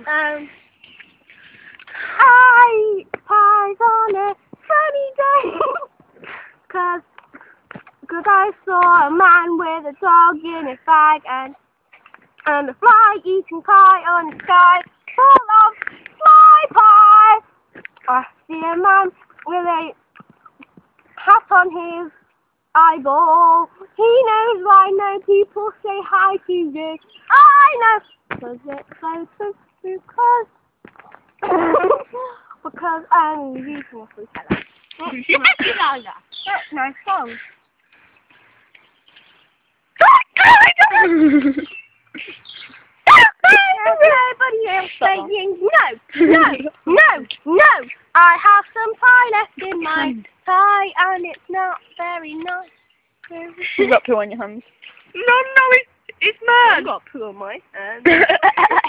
Um, I pies on a sunny day. Cause, cause I saw a man with a dog in his bag and, and a fly eating pie on the sky full of fly pie. I see a man with a hat on his eyeball. He knows why no people say hi to you. I know. So true. Because. because I'm using a free teller. That's nice song. Nobody else saying no, no, no, no. I have some pie left in my pie and it's not very nice. You've got poo on your hands. No, no, it's mad. I've got poo on my hands.